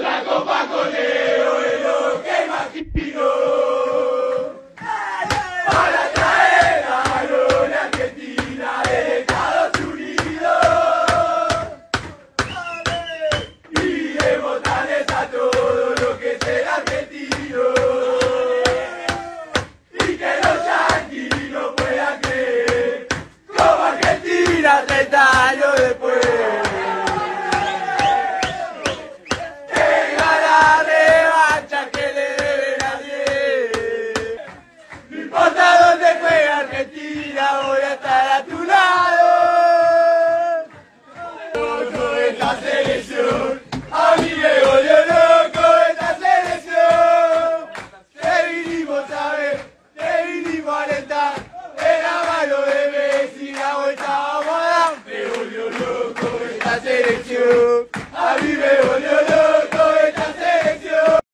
la copa con él. tu lado. Por